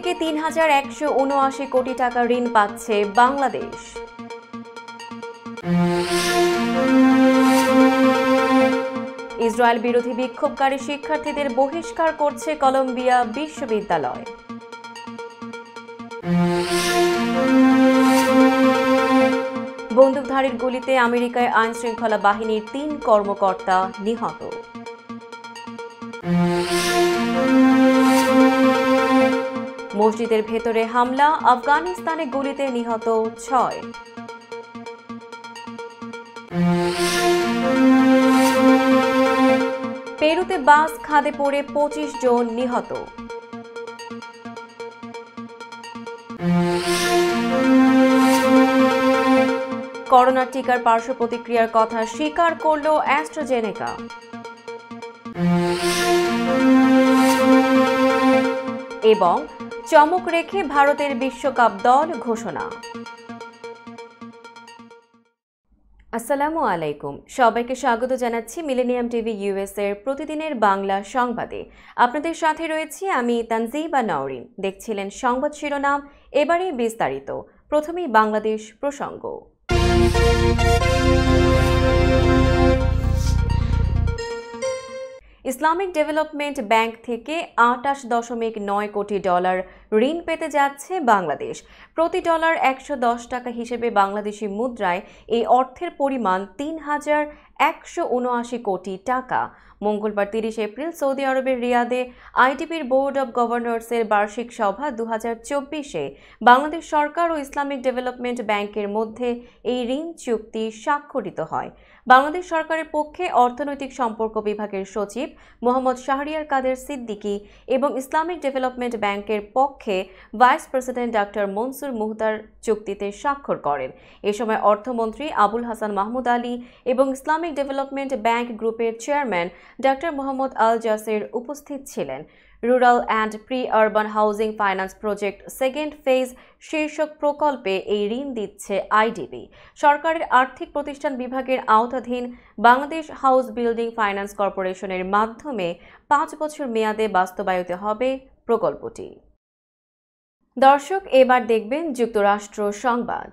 থেকে তিন হাজার একশো উনআশি কোটি টাকা ঋণ পাচ্ছে বাংলাদেশ। ইসরায়েল বিরোধী বিক্ষোভকারী শিক্ষার্থীদের বহিষ্কার করছে কলম্বিয়া বিশ্ববিদ্যালয়। বন্দুকধারীর গুলিতে আমেরিকায় আইন শৃঙ্খলা বাহিনীর তিন কর্মকর্তা নিহত। মসজিদের ভেতরে হামলা, আফগানিস্তানে গুলিতে নিহত ছয়। পেরুতে বাস খাদে পড়ে পঁচিশ জন নিহত। করোনা টিকার পার্শ্ব প্রতিক্রিয়ার কথা স্বীকার করল অ্যাস্ট্রোজেনেকা। এবং চমক রেখে ভারতের বিশ্বকাপ দল ঘোষণা। আসসালামু আলাইকুম। সবাইকে স্বাগত জানাচ্ছি মিলেনিয়াম টিভি ইউএস এর প্রতিদিনের বাংলা সংবাদে। আপনাদের সাথে রয়েছি আমি তানজিবা নওরিন দেখছিলেন সংবাদ শিরোনাম এবারে বিস্তারিত। প্রথমেই বাংলাদেশ প্রসঙ্গ। ইসলামিক ডেভেলপমেন্ট ব্যাংক থেকে আটাশ দশমিক নয় কোটি ডলার ঋণ পেতে যাচ্ছে বাংলাদেশ। প্রতি ডলার একশো দশ টাকা হিসেবে বাংলাদেশি মুদ্রায় এই অর্থের পরিমাণ তিন হাজার একশো উনআশি কোটি টাকা। মঙ্গলবার তিরিশ এপ্রিল সৌদি আরবের রিয়াদে আইটিপির বোর্ড অব গভর্নর্সের বার্ষিক সভা দু চব্বিশে। বাংলাদেশ সরকার ও ইসলামিক ডেভেলপমেন্ট ব্যাংকের মধ্যে এই ঋণ চুক্তি স্বাক্ষরিত হয়। বাংলাদেশ সরকারের পক্ষে অর্থনৈতিক সম্পর্ক বিভাগের সচিব মোহাম্মদ শাহরিয়ার কাদের সিদ্দিকী এবং ইসলামিক ডেভেলপমেন্ট ব্যাংকের পক্ষে vice president doctor Mansur Muhtar চুক্তিতে স্বাক্ষর করেন। এ সময় অর্থমন্ত্রী আবুল হাসান মাহমুদ আলী এবং ইসলামিক ডেভেলপমেন্ট ব্যাংক গ্রুপের chairman doctor Mohammad Al Jasser উপস্থিত ছিলেন। Rural and peri urban housing finance project second phase শীর্ষক প্রকল্পে এই ঋণ দিচ্ছে আইডিবি সরকারের আর্থিক প্রতিষ্ঠান বিভাগের আওতাধীন বাংলাদেশ হাউস বিল্ডিং ফাইন্যান্স কর্পোরেশনের মাধ্যমে পাঁচ বছর মেয়াদে বাস্তবায়িত হবে প্রকল্পটি। দর্শক, এবার দেখবেন যুক্তরাষ্ট্র সংবাদ।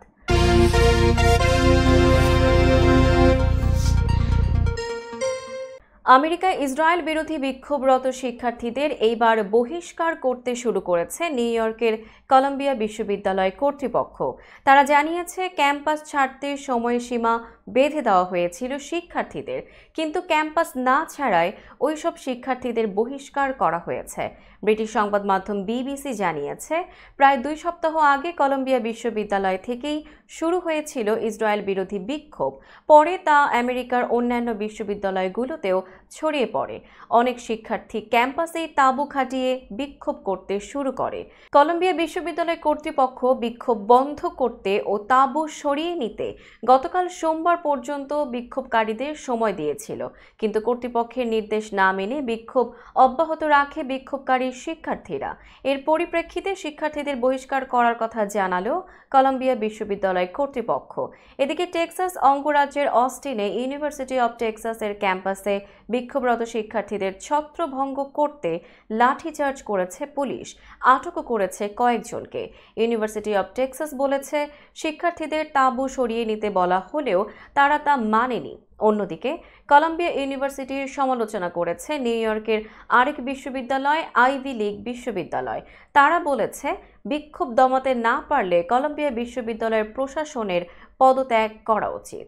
আমেরিকায় ইসরায়েল বিরোধী বিক্ষোভরত শিক্ষার্থীদের এইবার বহিষ্কার করতে শুরু করেছে নিউ ইয়র্কের কলম্বিয়া বিশ্ববিদ্যালয় কর্তৃপক্ষ। তারা জানিয়েছে, ক্যাম্পাস ছাড়তে সময়সীমা বেঁধে দেওয়া হয়েছিল শিক্ষার্থীদের। কিন্তু ক্যাম্পাস না ছাড়ায় ওইসব শিক্ষার্থীদের বহিষ্কার করা হয়েছে। ব্রিটিশ সংবাদ মাধ্যম বিবিসি জানিয়েছে, প্রায় দুই সপ্তাহ আগে কলম্বিয়া বিশ্ববিদ্যালয় থেকেই শুরু হয়েছিল ইসরায়েল বিরোধী বিক্ষোভ। পরে তা আমেরিকার অন্যান্য বিশ্ববিদ্যালয়গুলোতেও ছড়িয়ে পড়ে। অনেক শিক্ষার্থী ক্যাম্পাসেই তাঁবু খাটিয়ে বিক্ষোভ করতে শুরু করে। কলম্বিয়া বিশ্ববিদ্যালয় কর্তৃপক্ষ বিক্ষোভ বন্ধ করতে ও তাঁবু সরিয়ে নিতে গতকাল সোমবার পর্যন্ত বিক্ষোভকারীদের সময় দিয়েছিল। কিন্তু কর্তৃপক্ষের নির্দেশ না মেনে বিক্ষোভ অব্যাহত রাখে বিক্ষোভকারী শিক্ষার্থীরা। এর পরিপ্রেক্ষিতে শিক্ষার্থীদের বহিষ্কার করার কথা জানালো কলম্বিয়া বিশ্ববিদ্যালয় কর্তৃপক্ষ। এদিকে টেক্সাস অঙ্গরাজ্যের অস্টিনে ইউনিভার্সিটি অব টেক্সাসের ক্যাম্পাসে বিক্ষোভরত শিক্ষার্থীদের ছত্রভঙ্গ করতে লাঠিচার্জ করেছে পুলিশ। আটকও করেছে কয়েকজনকে। ইউনিভার্সিটি অব টেক্সাস বলেছে, শিক্ষার্থীদের তাঁবু সরিয়ে নিতে বলা হলেও তারা তা মানেনি। অন্যদিকে, কলম্বিয়া ইউনিভার্সিটির সমালোচনা করেছে নিউ ইয়র্কের আরেক বিশ্ববিদ্যালয়, আইভি লীগ বিশ্ববিদ্যালয়। তারা বলেছে, বিক্ষোভ দমাতে না পারলে কলম্বিয়া বিশ্ববিদ্যালয়ের প্রশাসনের পদত্যাগ করা উচিত।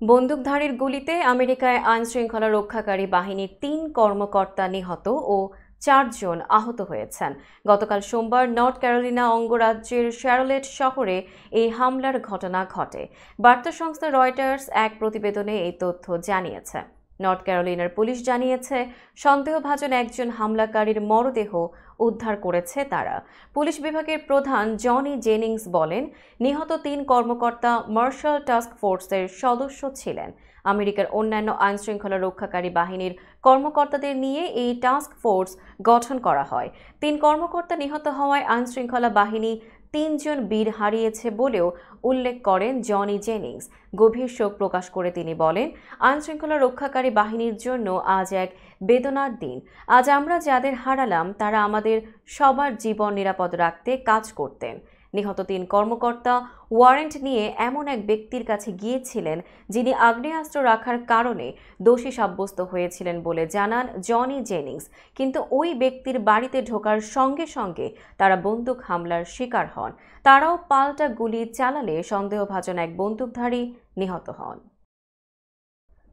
বন্দুকধারীর গুলিতে আমেরিকায় আইনশৃঙ্খলা রক্ষাকারী বাহিনীর তিন কর্মকর্তা নিহত ও চারজন আহত হয়েছেন। গতকাল সোমবার নর্থ ক্যারোলিনা অঙ্গরাজ্যের শ্যারোলেট শহরে এই হামলার ঘটনা ঘটে। বার্তা সংস্থা রয়টার্স এক প্রতিবেদনে এই তথ্য জানিয়েছে। নর্থ ক্যারোলিনার পুলিশ জানিয়েছে, সন্দেহভাজন একজন হামলাকারীর মরদেহ উদ্ধার করেছে তারা। পুলিশ বিভাগের প্রধান জনি জেনিংস বলেন, নিহত তিন কর্মকর্তা মার্শাল টাস্ক ফোর্সের সদস্য ছিলেন। আমেরিকার অন্যান্য আইনশৃঙ্খলা রক্ষাকারী বাহিনীর কর্মকর্তাদের নিয়ে এই টাস্ক ফোর্স গঠন করা হয়। তিন কর্মকর্তা নিহত হওয়ায় আইনশৃঙ্খলা বাহিনী তিনজন বীর হারিয়েছে বলেও উল্লেখ করেন জনি জেনিংস। গভীর শোক প্রকাশ করে তিনি বলেন, আইনশৃঙ্খলা রক্ষাকারী বাহিনীর জন্য আজ এক বেদনার দিন। আজ আমরা যাদের হারালাম, তারা আমাদের সবার জীবন নিরাপদ রাখতে কাজ করতেন। নিহত তিন কর্মকর্তা ওয়ারেন্ট নিয়ে এমন এক ব্যক্তির কাছে গিয়েছিলেন যিনি আগ্নেয়াস্ত্র রাখার কারণে দোষী সাব্যস্ত হয়েছিলেন বলে জানান জনি জেনিংস। কিন্তু ওই ব্যক্তির বাড়িতে ঢোকার সঙ্গে সঙ্গে তারা বন্দুক হামলার শিকার হন। তারাও পাল্টা গুলি চালালে সন্দেহভাজন এক বন্দুকধারী নিহত হন।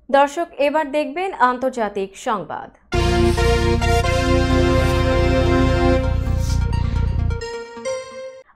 দর্শক, এবার দেখবেন আন্তর্জাতিক সংবাদ।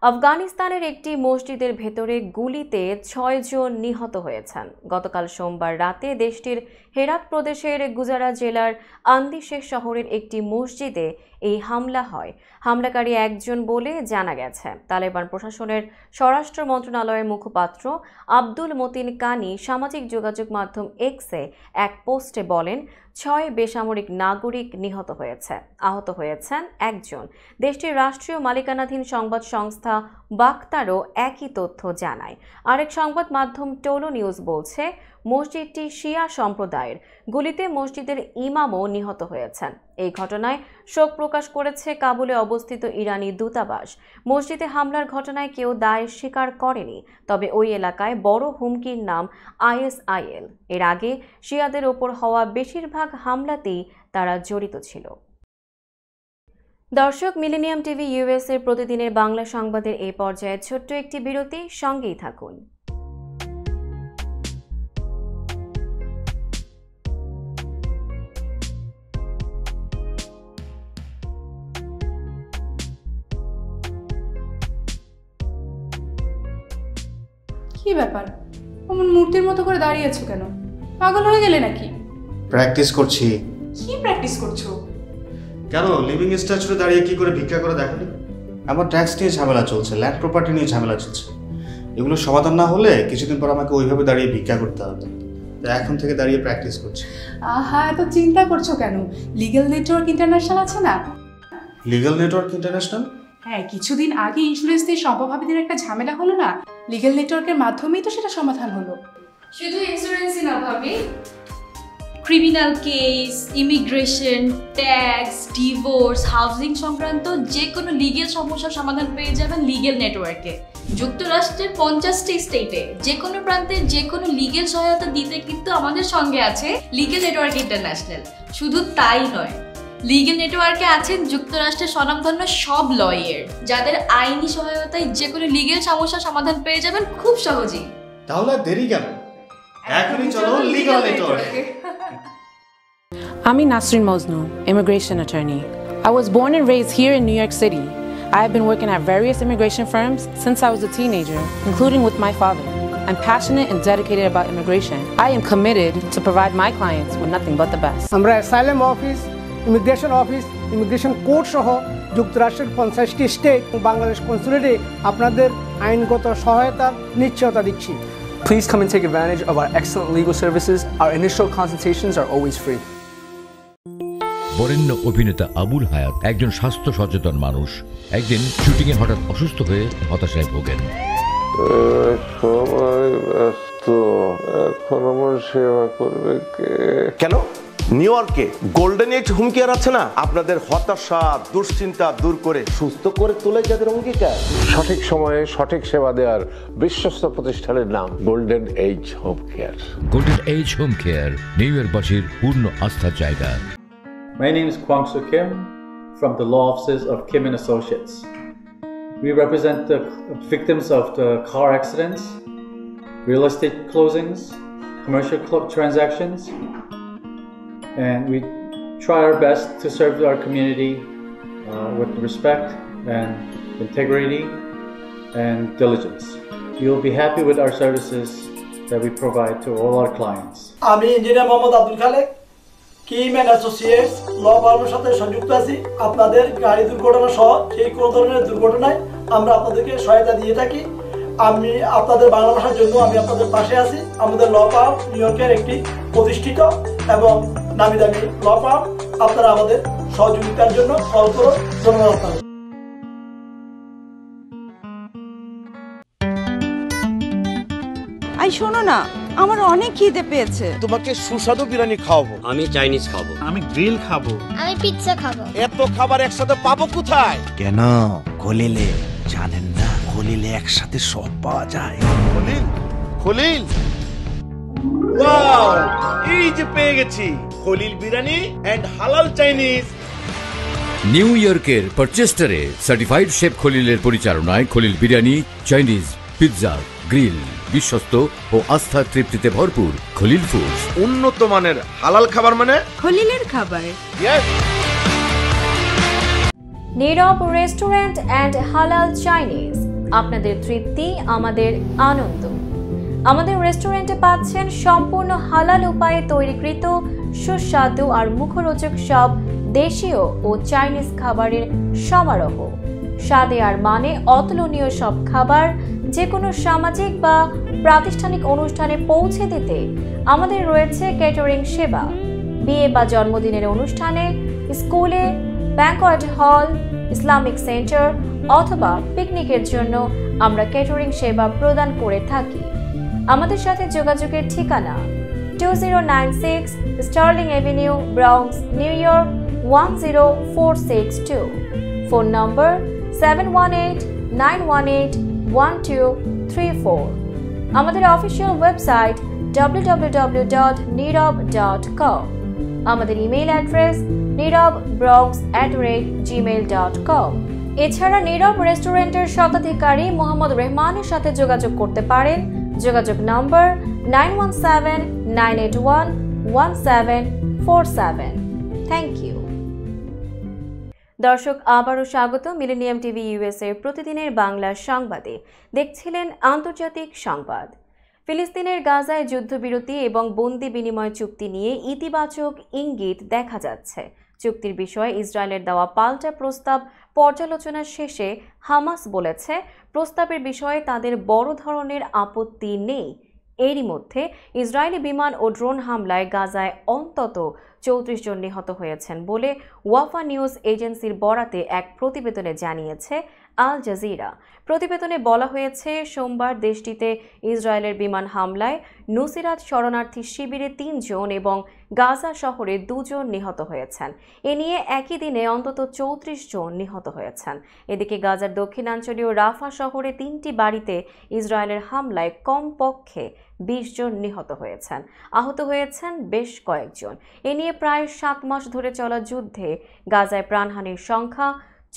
আফগানিস্তানের একটি মসজিদের ভেতরে গুলিতে ছয়জন নিহত হয়েছেন। গতকাল সোমবার রাতে দেশটির হেরাত প্রদেশের গুজারা জেলার আন্দিশেখ শহরের একটি মসজিদে এই হামলা হয়। হামলাকারী একজন বলে জানা গেছে। তালেবান প্রশাসনের স্বরাষ্ট্র মন্ত্রণালয়ের মুখপাত্র আব্দুল মতিন কানি সামাজিক যোগাযোগ মাধ্যম এক্সে এক পোস্টে বলেন, ছয় বেসামরিক নাগরিক নিহত হয়েছে। আহত হয়েছেন একজন। দেশটির রাষ্ট্রীয় মালিকানাধীন সংবাদ সংস্থা বাক্তারও একই তথ্য জানায়। আরেক সংবাদ মাধ্যম টোলো নিউজ বলছে মসজিদটি শিয়া সম্প্রদায়ের। গুলিতে মসজিদের ইমামও নিহত হয়েছেন। এই ঘটনায় শোক প্রকাশ করেছে কাবুলে অবস্থিত ইরানি দূতাবাস। মসজিদে হামলার ঘটনায় কেউ দায় স্বীকার করেনি, তবে ওই এলাকায় বড় হুমকির নাম আইএসআইএল। এর আগে শিয়াদের ওপর হওয়া বেশিরভাগ হামলাতেই তারা জড়িত ছিল। দর্শক, মিলেনিয়াম টিভি ইউএস এর প্রতিদিনের বাংলা সংবাদের এই পর্যায়ে ছোট্ট একটি বিরতি, সঙ্গেই থাকুন। কি ব্যাপার? অমন মূর্তির মতো করে দাঁড়িয়ে আছো কেন? পাগল হয়ে গেলে নাকি? প্র্যাকটিস করছি। কি প্র্যাকটিস করছ? কেন লিভিং স্ট্যাচুরে দাঁড়িয়ে কি করে ভিক্ষা করে দেখালি আমার ট্যাক্স নিয়ে ঝামেলা চলছে ল্যান্ড প্রপার্টি নিয়ে ঝামেলা চলছে। এগুলো সমাধান না হলে কিছুদিন পর আমাকে ওইভাবে দাঁড়িয়ে ভিক্ষা করতে হবে। তো এখন থেকে দাঁড়িয়ে প্র্যাকটিস করছি। আহা এত চিন্তা করছ কেন? লিগ্যাল নেটওয়ার্ক ইন্টারন্যাশনাল আছে না? লিগাল নেটওয়ার্ক ইন্টারন্যাশনাল হ্যাঁ কিছুদিন আগে ইন্স্যুরেন্স দিয়ে সম্ভবাবীদের একটা ঝামেলা হলো না? লিগ্যাল নেটওয়ার্কের মাধ্যমেই তো সেটা সমাধান হলো। শুধু ইন্স্যুরেন্সই না ভাবি। Criminal case immigration tax divorce housing সংক্রান্ত যে কোনো লিগেল সমস্যার সমাধান পেয়ে যাবেন লিগেল নেটওয়ার্কে যুক্তরাষ্ট্রের পঞ্চাশটি স্টেটে যে কোনো প্রান্তে যে কোনো লিগেল সহায়তা দিতে কিন্তু আমাদের সঙ্গে আছে লিগেল নেটওয়ার্ক ইন্টারন্যাশনাল শুধু তাই নয় লিগেল নেটওয়ার্কে আছেন যুক্তরাষ্ট্রের স্বনামধন্য সব লয়ার যাদের আইনি সহায়তায় যে কোনো লিগেল সমস্যার সমাধান পেয়ে যাবেন খুব সহজেই তাহলে দেরি কেন এখনই চলো legal network I'm Nasrin Mosnu, immigration attorney. I was born and raised here in New York City. I have been working at various immigration firms since I was a teenager, including with my father. I'm passionate and dedicated about immigration. I am committed to provide my clients with nothing but the best. আমরা asylum office immigration office immigration court সহ যুক্তরাষ্ট্রের পঞ্চাশটি state ও বাংলাদেশ কনসুলেটে আপনাদের আইনগত সহায়তার নিশ্চয়তা দিচ্ছি। Please come and take advantage of our excellent legal services. Our initial consultations are always free. বরেণ্য অভিনেতা আবুল হায়াত একজন স্বাস্থ্য সচেতন মানুষ। একদিন শুটিংয়ে হঠাৎ অসুস্থ হয়ে হতাশায় ভোগেন। সবাই ব্যস্ত। এখন আমার সেবা করবে কে? কেন? নিউ ইয়র্কে গোল্ডেন এজ হোম কেয়ার আছে না আপনাদের হতাশা দুশ্চিন্তা দূর করে সুস্থ করে তোলে যাদের অঙ্গীকার সঠিক সময়ে সঠিক সেবা দেওয়ার বিশ্বস্ত প্রতিষ্ঠানের নাম golden age home care golden age home care new ইয়র্কবাসীর পূর্ণ আস্থার জায়গা My name is Kwang Soo Kim from the law offices of Kim and Associates. We represent the victims of the car accidents, real estate closings, commercial cl- transactions, and we try our best to serve our community uh, with respect and integrity and diligence. You'll be happy with our services that we provide to all our clients. আমি engineer Mohammad Abdul Khalek Kim and associates law ফার্মের সাথে সংযুক্ত আছি আপনাদের গাড়ি দুর্ঘটনা সহ সেই কোনো ধরনের দুর্ঘটনায় আমরা আপনাদেরকে সহায়তা দিয়ে থাকি আমি আপনাদের বাংলা ভাষার জন্য আমি আপনাদের পাশে আছি আমাদের ল ফার্ম নিউ ইয়র্কের একটি প্রতিষ্ঠিত এবং নামি দামি ল আপনারা আমাদের সহযোগিতার জন্য শোনো না আমার অনেক খিদে পেয়েছে। তোমাকে সুস্বাদু বিরিয়ানি খাওয়াবো। আমি চাইনিজ খাব। আমি গ্রিল খাব। আমি পিৎজা খাব। এত খাবার একসাথে পাবো কোথায়? কেন? খলিলে জানেন না খলিলে একসাথে সব পাওয়া যায়। খলিল খলিল! ওয়াও এই যে পেয়ে গেছি। খলিল বিরিয়ানি এন্ড হালাল চাইনিজ। নিউ ইয়র্কের পারচেস্টারে সার্টিফাইড শেফ খলিলের পরিচালনায় Khalil biryani Chinese pizza grill বিশ্বস্ত ও আস্থার তৃপ্তিতে ভরপুর খলিল ফুডস উন্নত মানের হালাল খাবার মানে? খলিলের খাবার। নীরব রেস্টুরেন্ট অ্যান্ড হালাল চাইনিজ আপনাদের তৃপ্তি আমাদের আনন্দ। আমাদের রেস্টুরেন্টে পাচ্ছেন সম্পূর্ণ হালাল উপায়ে তৈরিকৃত সুস্বাদু আর মুখরোচক সব দেশীয় ও চাইনিজ খাবারের সমারোহ। স্বাদে আর মানে অতুলনীয় সব খাবার যে কোনো সামাজিক বা প্রাতিষ্ঠানিক অনুষ্ঠানে পৌঁছে দিতে আমাদের রয়েছে ক্যাটারিং সেবা। বিয়ে বা জন্মদিনের অনুষ্ঠানে স্কুলে ব্যাংকোয়েট হল ইসলামিক সেন্টার অথবা পিকনিকের জন্য আমরা ক্যাটারিং সেবা প্রদান করে থাকি। আমাদের সাথে যোগাযোগের ঠিকানা two zero nine six Sterling avenue Bronx New York one zero four six two phone number seven one eight nine one eight one two three four আমাদের অফিসিয়াল ওয়েবসাইট www.nirab.com আমাদের email address Nirab Bronx at rate Gmail dot com এছাড়া নীরব রেস্টুরেন্টের স্বত্বাধিকারী মোহাম্মদ রেহমানের সাথে যোগাযোগ করতে পারেন যোগাযোগ number nine one seven nine eight one one seven four seven thank you দর্শক, আবারও স্বাগত মিলেনিয়াম টিভি ইউএসএ প্রতিদিনের বাংলা সংবাদে। দেখছিলেন আন্তর্জাতিক সংবাদ। ফিলিস্তিনের গাজায় যুদ্ধবিরতি এবং বন্দি বিনিময় চুক্তি নিয়ে ইতিবাচক ইঙ্গিত দেখা যাচ্ছে। চুক্তির বিষয়ে ইসরায়েলের দেওয়া পাল্টা প্রস্তাব পর্যালোচনা শেষে হামাস বলেছে, প্রস্তাবের বিষয়ে তাদের বড় ধরনের আপত্তি নেই। এরই মধ্যে ইসরায়েলি বিমান ও ড্রোন হামলায় গাজায় অন্তত চৌত্রিশ জন নিহত হয়েছেন বলে ওয়াফা নিউজ এজেন্সির বরাতে এক প্রতিবেদনে জানিয়েছে আল জাজিরা। প্রতিবেদনে বলা হয়েছে, সোমবার দেশটিতে ইসরায়েলের বিমান হামলায় নুসিরাত শরণার্থী শিবিরে তিনজন এবং গাজা শহরে দুজন নিহত হয়েছেন। এ নিয়ে একই দিনে অন্তত চৌত্রিশ জন নিহত হয়েছেন। এদিকে গাজার দক্ষিণাঞ্চলীয় রাফা শহরে তিনটি বাড়িতে ইসরায়েলের হামলায় কমপক্ষে বিশ জন নিহত হয়েছেন। আহত হয়েছেন বেশ কয়েকজন। এ নিয়ে প্রায় সাত মাস ধরে চলা যুদ্ধে গাজায় প্রাণহানির সংখ্যা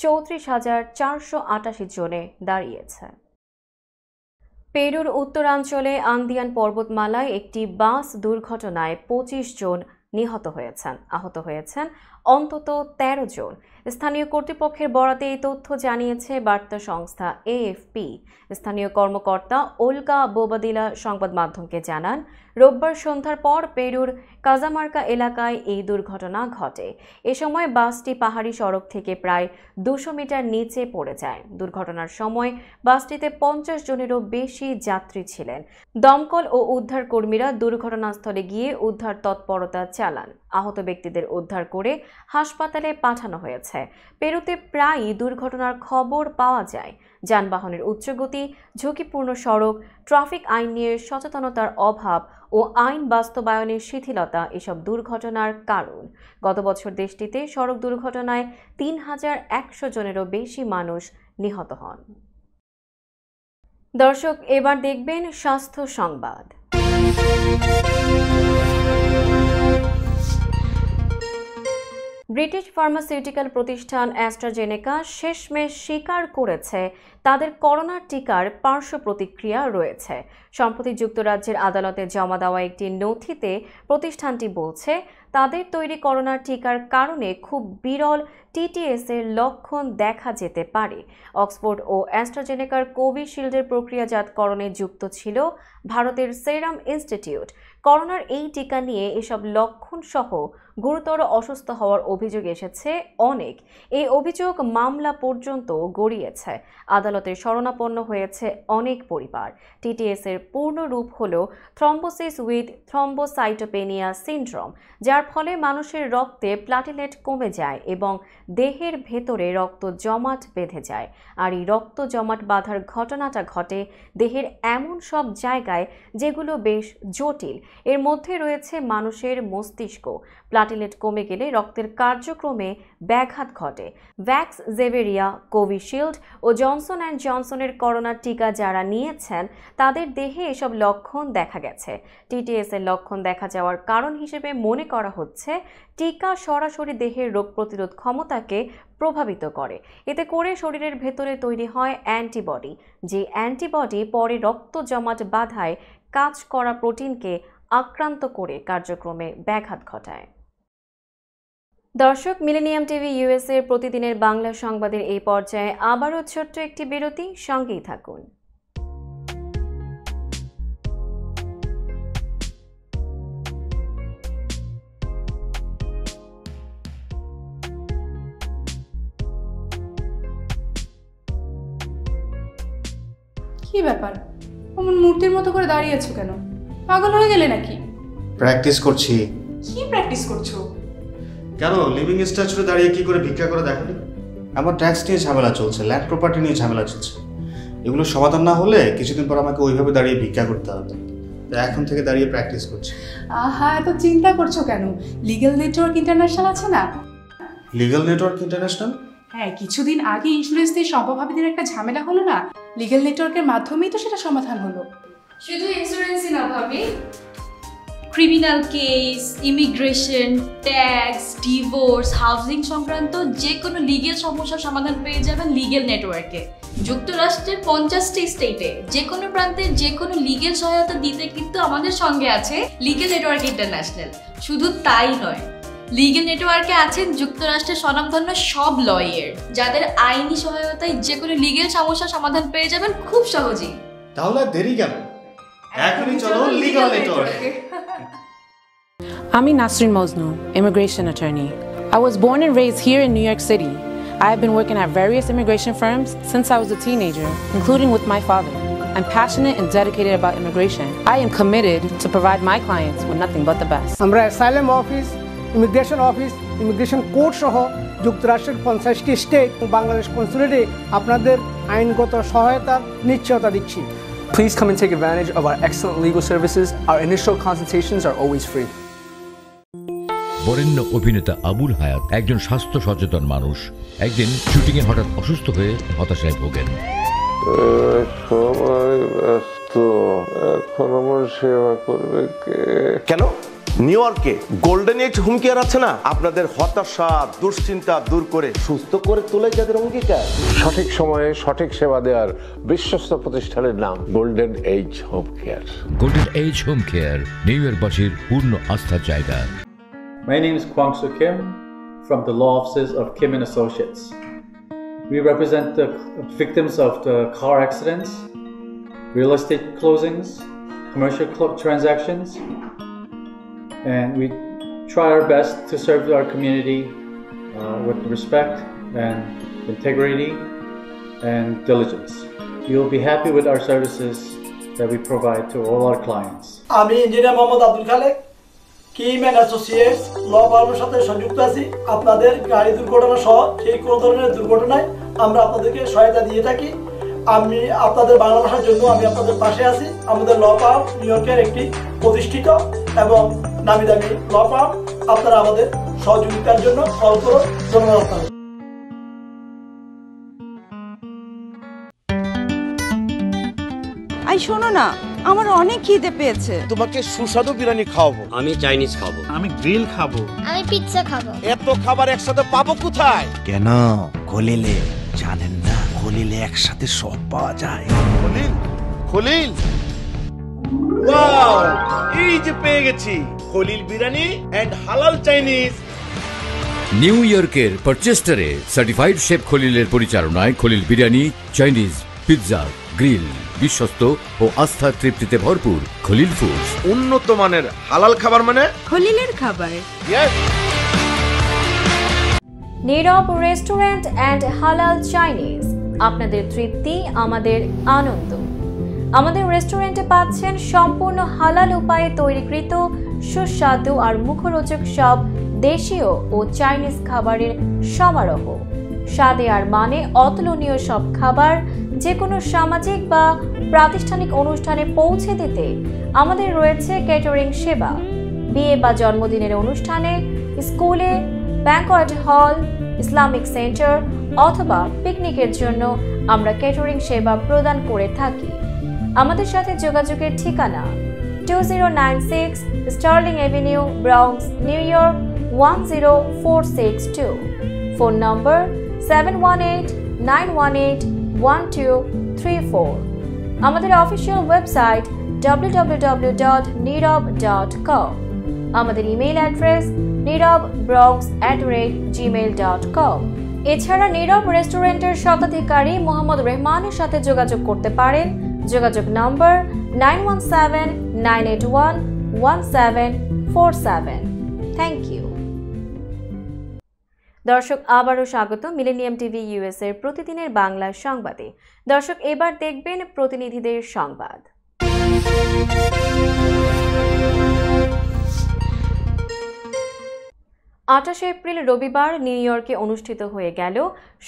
চৌত্রিশ হাজার চারশো আটাশি জনে দাঁড়িয়েছে। পেরুর উত্তরাঞ্চলে আন্দিয়ান পর্বতমালায় একটি বাস দুর্ঘটনায় পঁচিশ জন নিহত হয়েছেন। আহত হয়েছেন অন্তত ১৩ জন। স্থানীয় কর্তৃপক্ষের বরাতে এই তথ্য জানিয়েছে বার্তা সংস্থা এএফপি। স্থানীয় কর্মকর্তা ওলগা বোবাদিলা সংবাদ মাধ্যমকে জানান, রোববার সন্ধ্যার পর পেরুর কাজামার্কা এলাকায় এই দুর্ঘটনা ঘটে। এ সময় বাসটি পাহাড়ি সড়ক থেকে প্রায় দুশো মিটার নিচে পড়ে যায়। দুর্ঘটনার সময় বাসটিতে পঞ্চাশ জনেরও বেশি যাত্রী ছিলেন। দমকল ও উদ্ধার কর্মীরা দুর্ঘটনাস্থলে গিয়ে উদ্ধার তৎপরতা চালান। আহত ব্যক্তিদের উদ্ধার করে হাসপাতালে পাঠানো হয়েছে। পেরুতে প্রায়ই দুর্ঘটনার খবর পাওয়া যায়। যানবাহনের উচ্চগতি, ঝুঁকিপূর্ণ সড়ক, ট্রাফিক আইন নিয়ে সচেতনতার অভাব ও আইন বাস্তবায়নের শিথিলতা এসব দুর্ঘটনার কারণ। গত বছর দেশটিতে সড়ক দুর্ঘটনায় তিন হাজার একশো জনেরও বেশি মানুষ নিহত হন। দর্শক, এবার দেখবেন স্বাস্থ্য সংবাদ। ব্রিটিশ ফার্মাসিউটিক্যাল প্রতিষ্ঠান অ্যাস্ট্রাজেনেকা শেষমেশ স্বীকার করেছে তাদের করোনা টিকার পার্শ্ব প্রতিক্রিয়া রয়েছে। সম্প্রতি যুক্তরাজ্যের আদালতে জমা দেওয়া একটি নথিতে প্রতিষ্ঠানটি বলছে, তাদের তৈরি করোনা টিকার কারণে খুব বিরল টিটিএস এর লক্ষণ দেখা যেতে পারে। অক্সফোর্ড ও অ্যাস্ট্রাজেনেকার কোভিশিল্ডের প্রক্রিয়াজাতকরণে যুক্ত ছিল ভারতের সেরাম ইনস্টিটিউট। করোনার এই টিকা নিয়ে এসব লক্ষণ সহ গুরুতর অসুস্থ হওয়ার অভিযোগ এসেছে। অনেক। এই অভিযোগ মামলা পর্যন্ত গড়িয়েছে। আদালতে শরণাপন্ন হয়েছে অনেক পরিবার। টিটিএস এর পূর্ণ রূপ হল থ্রম্বোসিস উইথ থ্রম্বোসাইটোপেনিয়া সিনড্রোম, যার ফলে মানুষের রক্তে প্লাটিলেট কমে যায় এবং দেহের ভেতরে রক্ত জমাট বেঁধে যায়। আর এই রক্ত জমাট বাঁধার ঘটনাটা ঘটে দেহের এমন সব জায়গায় যেগুলো বেশ জটিল। এর মধ্যে রয়েছে মানুষের মস্তিষ্ক। প্লাটিলেট কমে গেলে রক্তের কার্যক্রমে ব্যাঘাত ঘটে। ভ্যাক্স, জেভেরিয়া, কোভিশিল্ড ও জনসন অ্যান্ড জনসনের করোনার টিকা যারা নিয়েছেন, তাদের দেহে এসব লক্ষণ দেখা গেছে। টিটিএস এর লক্ষণ দেখা যাওয়ার কারণ হিসেবে মনে করা হচ্ছে, টিকা সরাসরি দেহের রোগ প্রতিরোধ ক্ষমতাকে প্রভাবিত করে। এতে করে শরীরের ভেতরে তৈরি হয় অ্যান্টিবডি, যে অ্যান্টিবডি পরে রক্ত জমাট বাধায় কাজ করা প্রোটিনকে আক্রান্ত করে কার্যক্রমে ব্যাঘাত ঘটায়। দর্শক মিলেনিয়াম টিভি ইউএস এর প্রতিদিনের বাংলা সংবাদের এই পর্যায়ে আবারও ছোট্ট একটি বিরতি সঙ্গেই থাকুন। কি ব্যাপার? অমন মূর্তির মতো করে দাঁড়িয়ে আছো কেন? পাগল হয়ে গেলে নাকি? প্র্যাকটিস করছি। কি প্র্যাকটিস করছ? কেন? লিভিং স্ট্যাচুরে দাঁড়িয়ে কি করে ভিক্ষা করে দেখালি আমার ট্যাক্স নিয়ে ঝামেলা চলছে ল্যান্ড প্রপার্টি নিয়ে ঝামেলা চলছে। এগুলো সমাধান না হলে কিছুদিন পর আমাকে ওইভাবে দাঁড়িয়ে ভিক্ষা করতে হবে। তো এখন থেকে দাঁড়িয়ে প্র্যাকটিস করছি। আহা এত চিন্তা করছ কেন? লিগ্যাল নেটওয়ার্ক ইন্টারন্যাশনাল আছে না? লিগাল নেটওয়ার্ক ইন্টারন্যাশনাল হ্যাঁ কিছুদিন আগে ইন্স্যুরেন্স দিয়ে সম্পভাবীদের একটা ঝামেলা হলো না? লিগ্যাল নেটওয়ার্কের মাধ্যমেই তো সেটা সমাধান হলো। শুধু ইন্স্যুরেন্সই না ভাবি। Criminal case immigration tax divorce housing সংক্রান্ত যে কোনো লিগেল সমস্যার সমাধান পেয়ে যাবেন লিগেল নেটওয়ার্কে যুক্তরাষ্ট্রের পঞ্চাশটি স্টেটে যে কোনো প্রান্তে যে কোনো লিগেল সহায়তা দিতে কিন্তু আমাদের সঙ্গে আছে লিগেল নেটওয়ার্ক ইন্টারন্যাশনাল শুধু তাই নয় লিগেল নেটওয়ার্কে আছেন যুক্তরাষ্ট্রের স্বনামধন্য সব লয়ের যাদের আইনি সহায়তায় যে কোনো লিগেল সমস্যার সমাধান পেয়ে যাবেন খুব সহজেই। তাহলে দেরি কেন? এখনই চলো legal network I'm Nasrin Mosnu, immigration attorney. I was born and raised here in New York City. I have been working at various immigration firms since I was a teenager, including with my father. I'm passionate and dedicated about immigration. I am committed to provide my clients with nothing but the best. আমরা asylum office immigration office immigration court সহ যুক্তরাষ্ট্রের পঞ্চাশটি state ও বাংলাদেশ কনসুলেটে আপনাদের আইনগত সহায়তার নিশ্চয়তা দিচ্ছি Please come and take advantage of our excellent legal services. Our initial consultations are always free. বরেণ্য অভিনেতা আবুল হায়াত একজন স্বাস্থ্য সচেতন মানুষ। একদিন শুটিংয়ে হঠাৎ অসুস্থ হয়ে হতাশায় ভোগেন। সবাই ব্যস্ত। এখন আমার সেবা করবে কে? কেন? নিউ ইয়র্কে গোল্ডেন এইজ হুম কেয়ার আছে না? আপনাদের হতাশা দুশ্চিন্তা দূর করে সুস্থ করে তোলে যাদের অঙ্গীকার। সঠিক সময়ে সঠিক সেবা দেওয়ার বিশ্বস্ত প্রতিষ্ঠানের নাম golden age home care. Golden age home care new ইয়র্কবাসীর পূর্ণ আস্থার জায়গা। My name is Kwang Soo Kim from the law offices of Kim and Associates. We represent the victims of the car accidents, real estate closings, commercial cl- transactions, and we try our best to serve our community uh, with respect and integrity and diligence. You'll be happy with our services that we provide to all our clients. আমি engineer Mohammad Abdul Khalek Kim associates law ফার্মের সাথে সংযুক্ত আছি? আপনাদের গাড়ি দুর্ঘটনা সহ সেই কোনো ধরনের দুর্ঘটনায় আমরা আপনাদেরকে সহায়তা দিয়ে থাকি। আমি আপনাদের বাংলা ভাষার জন্য আমি আপনাদের পাশে আছি। আমাদের ল ফার্ম নিউ ইয়র্কের একটি প্রতিষ্ঠিত এবং নামি দামি ল ফার্ম আপনারা আমাদের সহযোগিতার জন্য কল করুন। ধন্যবাদ আপনাদের। আই, শোনো না। আমার অনেক খিদে পেয়েছে। তোমাকে সুস্বাদু বিরিয়ানি খাওয়াবো। আমি চাইনিজ খাব। আমি গ্রিল খাব। আমি পিৎজা খাব। এত খাবার একসাথে পাবো কোথায়? কেন? খলিলে জানেন না? খলিলে একসাথে সব পাওয়া যায়। খলিল খলিল। ওয়াও এই যে পেয়ে গেছি। খলিল বিরিয়ানি এন্ড হালাল চাইনিজ। নিউ ইয়র্কের পারচেস্টারে সার্টিফাইড শেফ খলিলের পরিচালনায় Khalil biryani Chinese pizza. Grill বিশ্বস্ত ও আস্থার তৃপ্তিতে ভরপুর খলিল ফুডস উন্নত মানের হালাল খাবার মানে? খলিলের খাবার। নীরব রেস্টুরেন্ট অ্যান্ড হালাল চাইনিজ। আপনাদের তৃপ্তি আমাদের আনন্দ। আমাদের রেস্টুরেন্টে পাচ্ছেন সম্পূর্ণ হালাল উপায়ে তৈরিকৃত সুস্বাদু আর মুখরোচক সব দেশীয় ও চাইনিজ খাবারের সমারোহ। স্বাদে আর মানে অতুলনীয় সব খাবার যে কোনো সামাজিক বা প্রাতিষ্ঠানিক অনুষ্ঠানে পৌঁছে দিতে আমাদের রয়েছে ক্যাটারিং সেবা। বিয়ে বা জন্মদিনের অনুষ্ঠানে স্কুলে ব্যাংকোয়েট হল, ইসলামিক সেন্টার অথবা পিকনিকের জন্য আমরা ক্যাটারিং সেবা প্রদান করে থাকি। আমাদের সাথে যোগাযোগের ঠিকানা two zero nine six sterling avenue Bronx New York one zero four six two phone number seven one eight nine one eight one two three four আমাদের অফিসিয়াল ওয়েবসাইট www.nirab.com আমাদের email address Nirab ব্রগস at rate gmail dot com এছাড়া নীরব রেস্টুরেন্টের শতাধিকারী মোহাম্মদ রহমানের সাথে যোগাযোগ করতে পারেন। যোগাযোগ number nine one seven nine eight one one seven four seven thank you দর্শক, আবারও স্বাগত মিলেনিয়াম টিভি ইউএস এর প্রতিদিনের বাংলা সংবাদে। দর্শক, এবার দেখবেন প্রতিনিধিদের সংবাদ। আঠাশে এপ্রিল রবিবার নিউ ইয়র্কে অনুষ্ঠিত হয়ে গেল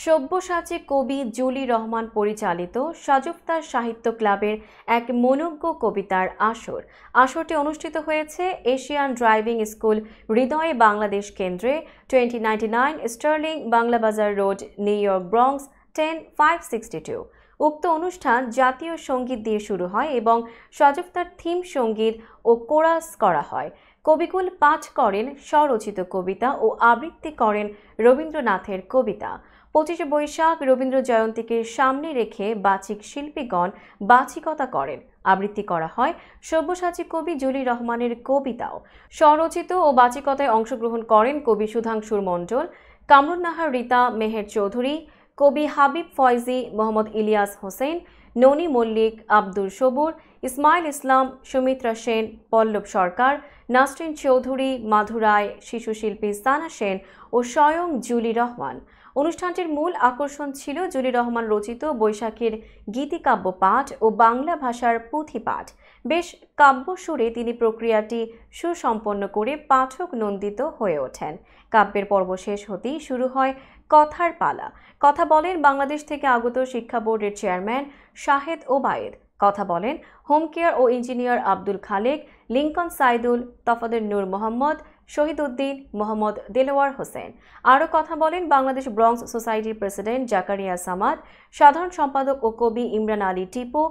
সব্যসাচী কবি জুলি রহমান পরিচালিত সাজুফতার সাহিত্য ক্লাবের এক মনোজ্ঞ কবিতার আসর। আসরটি অনুষ্ঠিত হয়েছে এশিয়ান ড্রাইভিং স্কুল হৃদয়ে বাংলাদেশ কেন্দ্রে twenty ninety nine sterling Bangla Bazar road, New York Bronx ten five sixty two উক্ত অনুষ্ঠান জাতীয় সংগীত দিয়ে শুরু হয় এবং সাজুফতার থিম সংগীত ও কোরাস করা হয়। কবিকুল পাঠ করেন স্বরচিত কবিতা ও আবৃত্তি করেন রবীন্দ্রনাথের কবিতা। পঁচিশে বৈশাখ রবীন্দ্র জয়ন্তীকে সামনে রেখে বাচিক শিল্পীগণ বাচিকতা করেন। আবৃত্তি করা হয় সব্যসাচী কবি জুলি রহমানের কবিতাও। স্বরচিত ও বাচিকতায় অংশগ্রহণ করেন কবি সুধাংশুর মণ্ডল, কামরুন্নাহার রীতা মেহের চৌধুরী, কবি হাবিব ফয়জি মোহাম্মদ ইলিয়াস হোসেন, ননী মল্লিক, আব্দুল সবুর ইসমাইল ইসলাম, সুমিত্রা সেন, পল্লব সরকার, নাসরিন চৌধুরী মাধুরায় শিশুশিল্পী সানা সেন ও স্বয়ং জুলি রহমান। অনুষ্ঠানটির মূল আকর্ষণ ছিল জুলি রহমান রচিত বৈশাখীর গীতিকাব্য পাঠ ও বাংলা ভাষার পুঁথি পাঠ। বেশ কাব্য সুরে তিনি প্রক্রিয়াটি সুসম্পন্ন করে পাঠক নন্দিত হয়ে ওঠেন। কাব্যের পর্ব শেষ হতেই শুরু হয় কথার পালা। কথা বলেন বাংলাদেশ থেকে আগত শিক্ষা বোর্ডের চেয়ারম্যান শাহেদ ওবায়েদ। কথা বলেন হোম কেয়ার ও ইঞ্জিনিয়ার আব্দুল খালেক, লিঙ্কন সাইদুল তফাদের নূর মোহাম্মদ, শহীদ উদ্দিন মোহাম্মদ দেলোয়ার হোসেন। আরও কথা বলেন বাংলাদেশ ব্রংস সোসাইটির প্রেসিডেন্ট জাকারিয়া সামাদ, সাধারণ সম্পাদক ও কবি ইমরান আলী টিপু,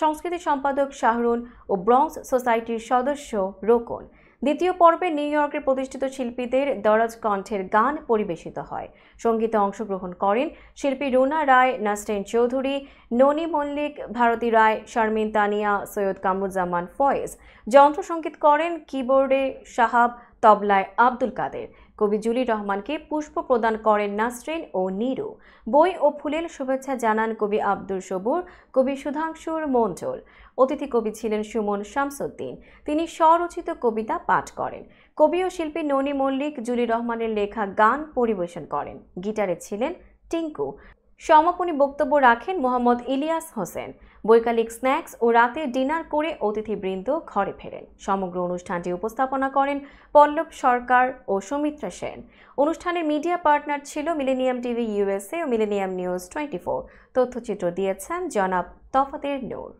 সংস্কৃতি সম্পাদক শাহরুন ও ব্রংস সোসাইটির সদস্য রোকন। দ্বিতীয় পর্বে নিউ ইয়র্কের প্রতিষ্ঠিত শিল্পীদের দরজ কণ্ঠের গান পরিবেশিত হয়। সঙ্গীতে অংশগ্রহণ করেন শিল্পী রুনা রায়, নাসরিন চৌধুরী, ননী মল্লিক, ভারতী রায়, শারমিন তানিয়া, সৈয়দ কামরুজ্জামান ফয়েজ। যন্ত্রসঙ্গীত করেন কিবোর্ডে সাহাব তবলায় আব্দুল কাদের। কবি জুলি রহমানকে পুষ্প প্রদান করেন নাসরিন ও নীরু। বই ও ফুলের শুভেচ্ছা জানান কবি আব্দুল সবুর, কবি সুধাংশুর মঞ্জল অতিথি কবি ছিলেন সুমন শামসুদ্দিন। তিনি স্বরচিত কবিতা পাঠ করেন। কবি ও শিল্পী ননী মল্লিক, জুলি রহমানের লেখা গান পরিবেশন করেন। গিটারে ছিলেন টিঙ্কু। সমাপনী বক্তব্য রাখেন মোহাম্মদ ইলিয়াস হোসেন। বৈকালিক স্ন্যাক্স ও রাতে ডিনার করে অতিথিবৃন্দ ঘরে ফেরেন। সমগ্র অনুষ্ঠানটি উপস্থাপনা করেন পল্লব সরকার ও সৌমিত্রা সেন। অনুষ্ঠানের মিডিয়া পার্টনার ছিল মিলেনিয়াম টিভি ইউএসএ ও মিলেনিয়াম নিউজ টোয়েন্টি ফোর। তথ্যচিত্র দিয়েছেন জনাব তফাতের নূর।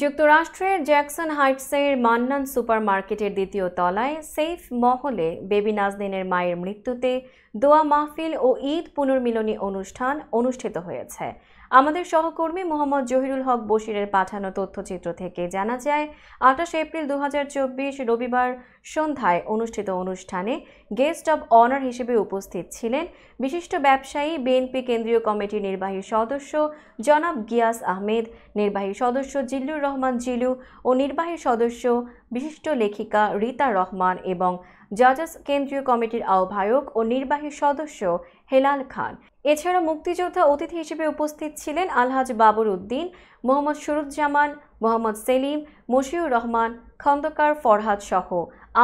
যুক্তরাষ্ট্রের জ্যাকসন হাইটসের মান্নান সুপার মার্কেটের দ্বিতীয় তলায় সেফ মহলে বেবি নাজদিনের মায়ের মৃত্যুতে দোয়া মাহফিল ও ঈদ পুনর্মিলনী অনুষ্ঠান অনুষ্ঠিত হয়েছে। আমাদের সহকর্মী মোহাম্মদ জহিরুল হক বশিরের পাঠানো তথ্যচিত্র থেকে জানা যায়, আঠাশ এপ্রিল দু হাজার চব্বিশ রবিবার সন্ধ্যায় অনুষ্ঠিত অনুষ্ঠানে গেস্ট অব অনার হিসেবে উপস্থিত ছিলেন বিশিষ্ট ব্যবসায়ী বিএনপি কেন্দ্রীয় কমিটির নির্বাহী সদস্য জনাব গিয়াস আহমেদ, নির্বাহী সদস্য জিল্লুর রহমান জিলু ও নির্বাহী সদস্য বিশিষ্ট লেখিকা রীতা রহমান এবং জাজাস কেন্দ্রীয় কমিটির আহ্বায়ক ও নির্বাহী সদস্য হেলাল খান। এছাড়া মুক্তিযোদ্ধা অতিথি হিসেবে উপস্থিত ছিলেন আলহাজ বাবর উদ্দিন, মোহাম্মদ সুরুজ্জামান, মোহাম্মদ সেলিম, মশিউর রহমান, খন্দকার ফরহাদ সহ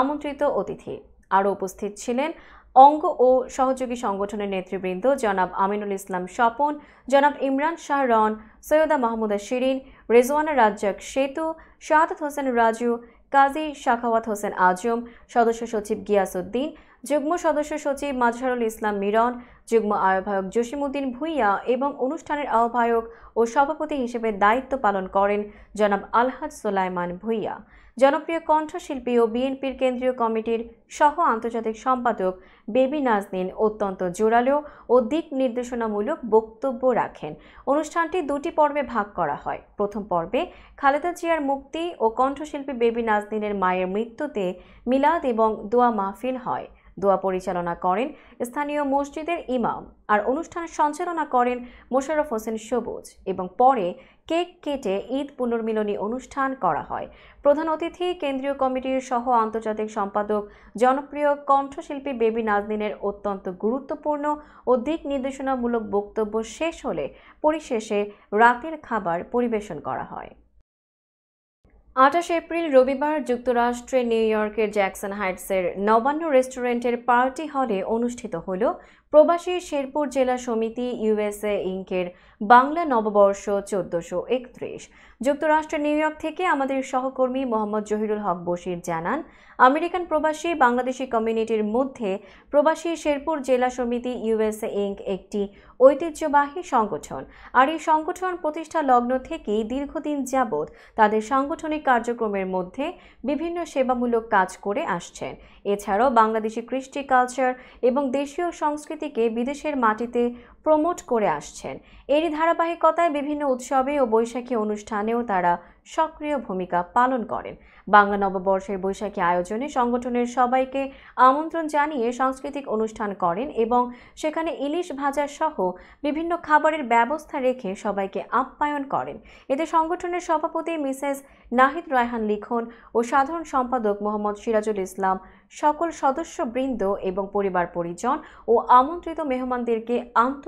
আমন্ত্রিত অতিথি। আরও উপস্থিত ছিলেন অঙ্গ ও সহযোগী সংগঠনের নেতৃবৃন্দ জনাব আমিনুল ইসলাম স্বপন, জনাব ইমরান শাহ রন, সৈয়দা মাহমুদা শিরিন, রেজওয়ানা রাজ্জাক সেতু, শাহাদত হোসেন রাজু, কাজী শাখাওয়াত হোসেন আজম, সদস্য সচিব গিয়াসউদ্দিন যুগ্ম সদস্য সচিব মাজহারুল ইসলাম মিরন, যুগ্ম আহ্বায়ক জসিমুদ্দিন ভুইয়া এবং অনুষ্ঠানের আহ্বায়ক ও সভাপতি হিসেবে দায়িত্ব পালন করেন জনাব আলহাজ সোলাইমান ভুইয়া। জনপ্রিয় কণ্ঠশিল্পী ও বিএনপির কেন্দ্রীয় কমিটির সহ আন্তর্জাতিক সম্পাদক বেবি নাজনীন অত্যন্ত জোরালো ও দিক নির্দেশনামূলক বক্তব্য রাখেন। অনুষ্ঠানটি দুটি পর্বে ভাগ করা হয়। প্রথম পর্বে খালেদা জিয়ার মুক্তি ও কণ্ঠশিল্পী বেবি নাজনীনের মায়ের মৃত্যুতে মিলাদ এবং দোয়া মাহফিল হয়। দোয়া পরিচালনা করেন স্থানীয় মসজিদের ইমাম আর অনুষ্ঠান সঞ্চালনা করেন মোশাররফ হোসেন সবুজ এবং পরে কেক কেটে ঈদ পুনর্মিলনী অনুষ্ঠান করা হয়। প্রধান অতিথি কেন্দ্রীয় কমিটির সহ আন্তর্জাতিক সম্পাদক, জনপ্রিয় কণ্ঠশিল্পী বেবি নাজনীনের অত্যন্ত গুরুত্বপূর্ণ ও দিক নির্দেশনামূলক বক্তব্য শেষ হলে পরিশেষে রাতের খাবার পরিবেশন করা হয়। আঠাশ এপ্রিল রবিবার যুক্তরাষ্ট্রের নিউ ইয়র্কের জ্যাকসন হাইটসের নবান্ন রেস্টুরেন্টের পার্টি হলে অনুষ্ঠিত হল প্রবাসী শেরপুর জেলা সমিতি ইউএসএ ইঙ্কের বাংলা নববর্ষ চোদ্দশো একত্রিশ। যুক্তরাষ্ট্রের নিউ ইয়র্ক থেকে আমাদের সহকর্মী মোহাম্মদ জহিরুল হক বশির জানান, আমেরিকান প্রবাসী বাংলাদেশি কমিউনিটির মধ্যে প্রবাসী শেরপুর জেলা সমিতি ইউএসএ ইঙ্ক একটি ঐতিহ্যবাহী সংগঠন। আর এই সংগঠন প্রতিষ্ঠা লগ্ন থেকেই দীর্ঘদিন যাবৎ তাদের সাংগঠনিক কার্যক্রমের মধ্যে বিভিন্ন সেবামূলক কাজ করে আসছেন। এছাড়াও বাংলাদেশি কৃষ্টি কালচার এবং দেশীয় সংস্কৃতিকে বিদেশের মাটিতে প্রমোট করে আসছেন। এরই ধারাবাহিকতায় বিভিন্ন উৎসবে ও বৈশাখী অনুষ্ঠানেও তারা সক্রিয় ভূমিকা পালন করেন। বাংলা নববর্ষের বৈশাখী আয়োজনে সংগঠনের সবাইকে আমন্ত্রণ জানিয়ে সাংস্কৃতিক অনুষ্ঠান করেন এবং সেখানে ইলিশ ভাজা সহ বিভিন্ন খাবারের ব্যবস্থা রেখে সবাইকে আপ্যায়ন করেন। এতে সংগঠনের সভাপতি মিসেস নাহিদ রায়হান লিখন ও সাধারণ সম্পাদক মোহাম্মদ সিরাজুল ইসলাম, সকল সদস্যবৃন্দ এবং পরিবার পরিজন ও আমন্ত্রিত মেহমানদেরকে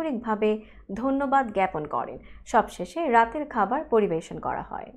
আন্তরিকভাবে ধন্যবাদ জ্ঞাপন করেন। সবশেষে রাতের খাবার পরিবেশন করা হয়।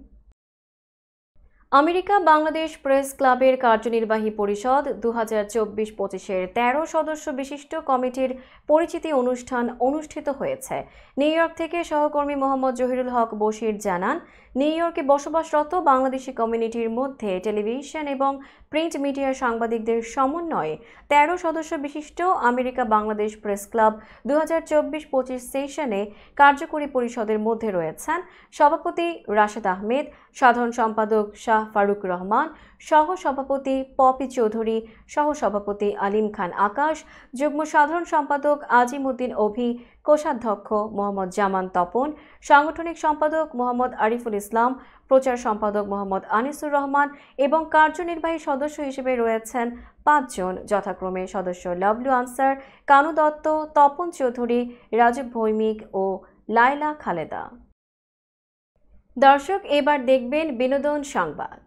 আমেরিকা বাংলাদেশ প্রেস ক্লাবের কার্যনির্বাহী পরিষদ দু হাজার চব্বিশ পঁচিশের তেরো সদস্য বিশিষ্ট কমিটির পরিচিতি অনুষ্ঠান অনুষ্ঠিত হয়েছে। নিউ ইয়র্ক থেকে সহকর্মী মোহাম্মদ জহিরুল হক বশির জানান নিউ ইয়র্কে বসবাসরত বাংলাদেশি কমিউনিটির মধ্যে টেলিভিশন এবং প্রিন্ট মিডিয়ার সাংবাদিকদের সমন্বয়ে তেরো সদস্য বিশিষ্ট আমেরিকা বাংলাদেশ প্রেস ক্লাব দু হাজার চব্বিশ পঁচিশ সেশনে কার্যকরী পরিষদের মধ্যে রয়েছেন সভাপতি রাশেদ আহমেদ, সাধারণ সম্পাদক শাহ ফারুক রহমান সহ সভাপতি পপি চৌধুরী সহ সভাপতি আলিম খান আকাশ, যুগ্ম সাধারণ সম্পাদক আজিম উদ্দিন অভি কোষাধ্যক্ষ মোহাম্মদ জামান তপন, সাংগঠনিক সম্পাদক মোহাম্মদ আরিফুল ইসলাম, প্রচার সম্পাদক মোহাম্মদ আনিসুর রহমান এবং কার্যনির্বাহী সদস্য হিসেবে রয়েছেন পাঁচজন। যথাক্রমে সদস্য লাভলু আনসার, কানু দত্ত, তপন চৌধুরী, রাজীব ভৌমিক ও লাইলা খালেদা। দর্শক, এবার দেখবেন বিনোদন সংবাদ।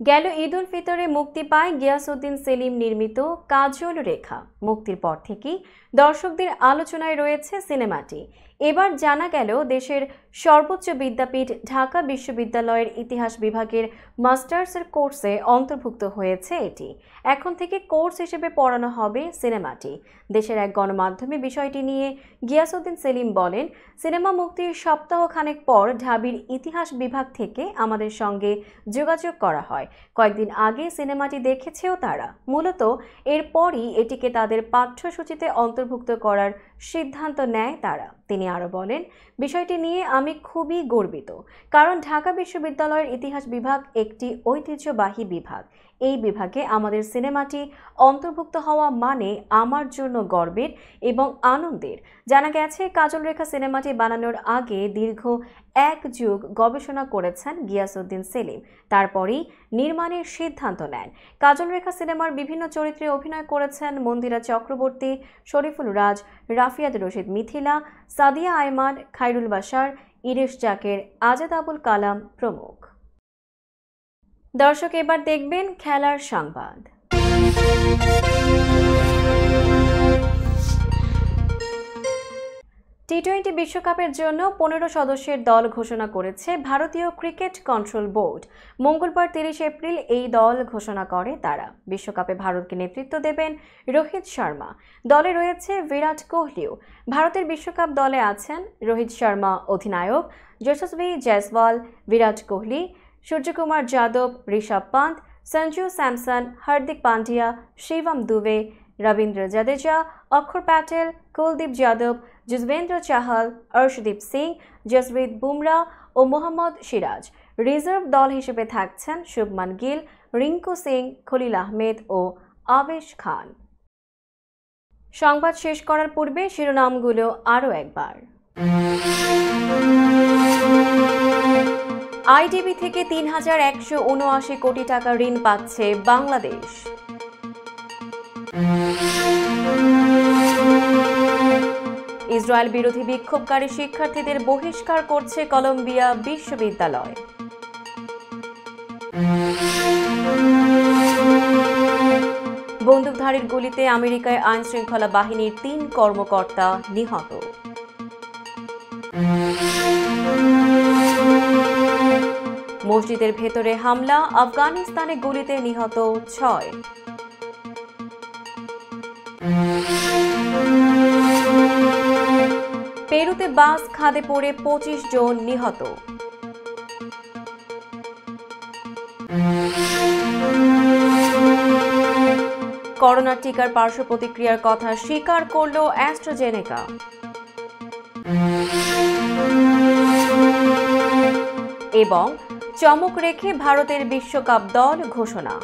গেল ঈদ উল ফিতরে মুক্তি পায় গিয়াসউদ্দিন সেলিম নির্মিত কাজল রেখা। মুক্তির পর থেকেই দর্শকদের আলোচনায় রয়েছে সিনেমাটি। এবার জানা গেল দেশের সর্বোচ্চ বিদ্যাপীঠ ঢাকা বিশ্ববিদ্যালয়ের ইতিহাস বিভাগের মাস্টার্সের কোর্সে অন্তর্ভুক্ত হয়েছে এটি। এখন থেকে কোর্স হিসেবে পড়ানো হবে সিনেমাটি। দেশের এক গণমাধ্যমে বিষয়টি নিয়ে গিয়াসউদ্দিন সেলিম বলেন সিনেমা মুক্তির সপ্তাহ খানেক পর ঢাবির ইতিহাস বিভাগ থেকে আমাদের সঙ্গে যোগাযোগ করা হয়। কয়েকদিন আগে সিনেমাটি দেখেছেও তারা। মূলত এরপরই এটিকে তাদের পাঠ্যসূচিতে অন্তর্ভুক্ত করার সিদ্ধান্ত নেয় তারা। তিনি আরও বলেন, বিষয়টি নিয়ে আমি খুবই গর্বিত, কারণ ঢাকা বিশ্ববিদ্যালয়ের ইতিহাস বিভাগ একটি ঐতিহ্যবাহী বিভাগ। এই বিভাগে আমাদের সিনেমাটি অন্তর্ভুক্ত হওয়া মানে আমার জন্য গর্বের এবং আনন্দের। জানা গেছে কাজল রেখা সিনেমাটি বানানোর আগে দীর্ঘ এক যুগ গবেষণা করেছেন গিয়াসউদ্দিন সেলিম। তারপরেই নির্মাণের সিদ্ধান্ত নেন। কাজল রেখা সিনেমার বিভিন্ন চরিত্রে অভিনয় করেছেন মন্দিরা চক্রবর্তী, শরীফুল রাজ, রাফিয়াদ রশিদ মিথিলা, সাদিয়া আয়মান খাইরুল বাসার ইরেশ জাকের, আজাদ আবুল কালাম প্রমুখ। দর্শক, এবার দেখবেন খেলার সংবাদ। টি টোয়েন্টি বিশ্বকাপের জন্য পনেরো সদস্যের দল ঘোষণা করেছে ভারতীয় ক্রিকেট কন্ট্রোল বোর্ড। মঙ্গলবার তিরিশ এপ্রিল এই দল ঘোষণা করে তারা। বিশ্বকাপে ভারতকে নেতৃত্ব দেবেন রোহিত শর্মা। দলে রয়েছে বিরাট কোহলিও। ভারতের বিশ্বকাপ দলে আছেন রোহিত শর্মা অধিনায়ক, যশস্বী জয়সওয়াল, বিরাট কোহলি সূর্যকুমার যাদব, ঋষভ পান্ত, সঞ্জু স্যামসন, হার্দিক পান্ডিয়া, শিবম দুবে, রবীন্দ্র জাদেজা, অক্ষর প্যাটেল, কুলদীপ যাদব, যুজবেন্দ্র চাহাল, অর্শদীপ সিং, জসপ্রীত বুমরা ও মোহাম্মদ সিরাজ। রিজার্ভ দল হিসেবে থাকছেন শুভমান গিল, রিঙ্কু সিং, খলিল আহমেদ ও আবেশ খান। সংবাদ শেষ করার পূর্বে শিরোনামগুলো আরও একবার। আইডিবি থেকে তিন হাজার একশো উনআশি কোটি টাকা ঋণ পাচ্ছে বাংলাদেশ। ইসরায়েল বিরোধী বিক্ষোভকারী শিক্ষার্থীদের বহিষ্কার করছে কলম্বিয়া বিশ্ববিদ্যালয়। বন্দুকধারীর গুলিতে আমেরিকায় আইন শৃঙ্খলা বাহিনীর তিন কর্মকর্তা নিহত। মসজিদের ভেতরে হামলা, আফগানিস্তানে গুলিতে নিহত ছয়। পেরুতে বাস খাদে পড়ে পঁচিশ জন নিহত। করোনা টিকার পার্শ্ব প্রতিক্রিয়ার কথা স্বীকার করল অ্যাস্ট্রোজেনেকা। এবং চমক রেখে ভারতের বিশ্বকাপ দল ঘোষণা।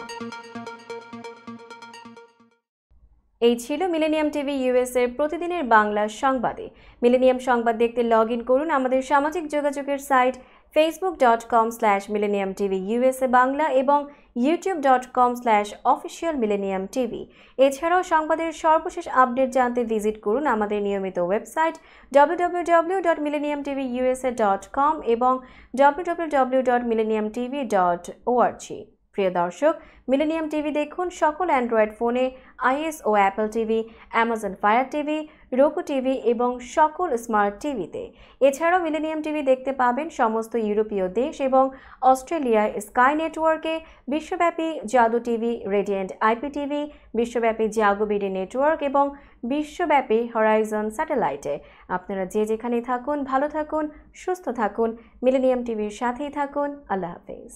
এই ছিল মিলেনিয়াম টিভি ইউএস এর প্রতিদিনের বাংলা সংবাদে। মিলেনিয়াম সংবাদ দেখতে লগ করুন আমাদের সামাজিক যোগাযোগের site Facebook dot com slash Millennium TV USA Bangla এবং YouTube dot com slash official Millennium TV এছাড়াও সংবাদের সর্বশেষ আপডেট জানতে ভিজিট করুন আমাদের নিয়মিত website W dot Millennium TV USA dot com এবং W dot Millennium TV dot ORG প্রিয় দর্শক মিলেনিয়াম টিভি দেখুন সকল অ্যান্ড্রয়েড ফোনে আইএস ও Apple TV Amazon Fire TV Roku TV এবং সকল স্মার্ট টিভিতে। এছাড়াও মিলেনিয়াম টিভি দেখতে পাবেন সমস্ত ইউরোপীয় দেশ এবং অস্ট্রেলিয়ায় স্কাই নেটওয়ার্কে, বিশ্বব্যাপী জাদু টিভি, রেডিয়েন্ট আইপি টিভি, বিশ্বব্যাপী জাগোবিডি নেটওয়ার্ক এবং বিশ্বব্যাপী হরাইজন স্যাটেলাইটে। আপনারা যে যেখানে থাকুন, ভালো থাকুন, সুস্থ থাকুন, মিলেনিয়াম টিভির সাথেই থাকুন। আল্লাহ হাফেজ।